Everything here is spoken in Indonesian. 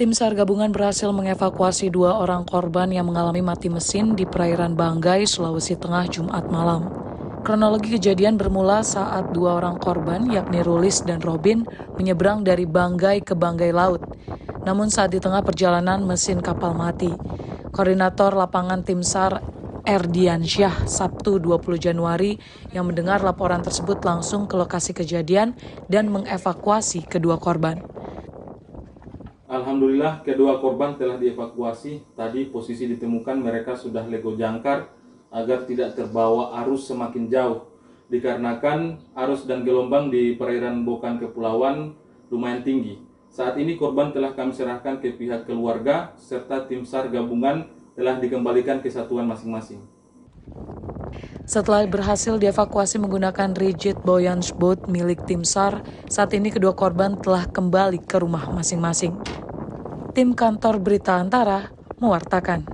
Tim SAR gabungan berhasil mengevakuasi dua orang korban yang mengalami mati mesin di perairan Banggai, Sulawesi Tengah, Jumat malam. Kronologi kejadian bermula saat dua orang korban, yakni Rulis dan Robin, menyeberang dari Banggai ke Banggai Laut. Namun saat di tengah perjalanan mesin kapal mati. Koordinator lapangan tim SAR Erdian Syah Sabtu 20 Januari yang mendengar laporan tersebut langsung ke lokasi kejadian dan mengevakuasi kedua korban. Alhamdulillah kedua korban telah dievakuasi. Tadi posisi ditemukan mereka sudah lego jangkar agar tidak terbawa arus semakin jauh. Dikarenakan arus dan gelombang di perairan Bokan Kepulauan lumayan tinggi. Saat ini korban telah kami serahkan ke pihak keluarga serta tim SAR gabungan telah dikembalikan ke satuan masing-masing. Setelah berhasil dievakuasi menggunakan rigid buoyant boat milik tim SAR, saat ini kedua korban telah kembali ke rumah masing-masing. Tim kantor berita antara mewartakan.